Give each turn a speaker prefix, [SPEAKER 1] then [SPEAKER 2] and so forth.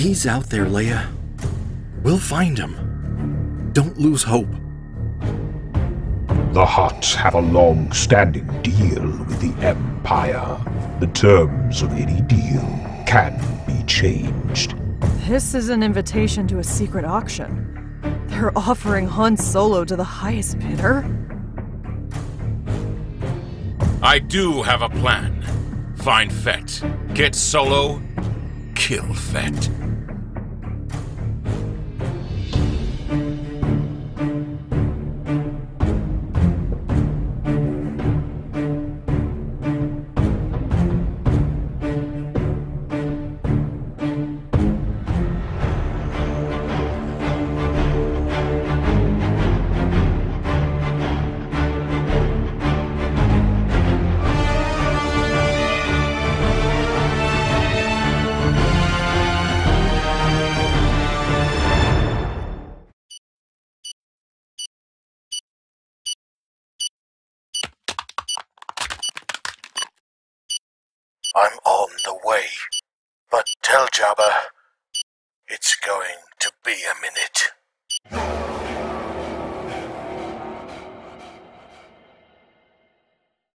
[SPEAKER 1] He's out there, Leia. We'll find him. Don't lose hope.
[SPEAKER 2] The Hutts have a long-standing deal with the Empire. The terms of any deal can be changed.
[SPEAKER 3] This is an invitation to a secret auction. They're offering Han Solo to the highest bidder?
[SPEAKER 4] I do have a plan. Find Fett. Get Solo. Kill Fett.
[SPEAKER 5] I'm on the way. But tell Jabba, it's going to be a minute.